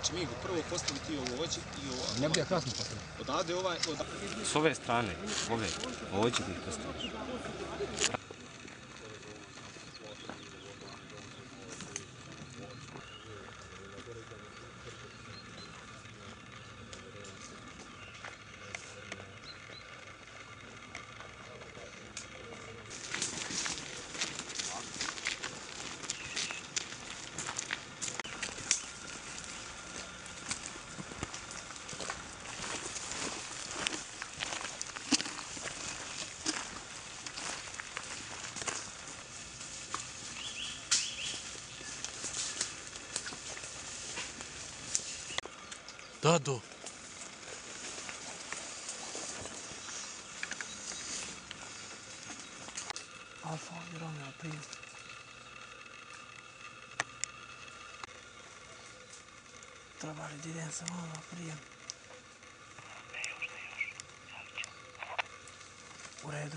Znači mi prvo postaviti ovo voće i ovo. Ne bude kasno postaviti. Odavde ovaj, od... S ove strane, ove, ovo ćete ih Dado. Alfa, grana, prije. Trebali da idem sa vama prije. U redu.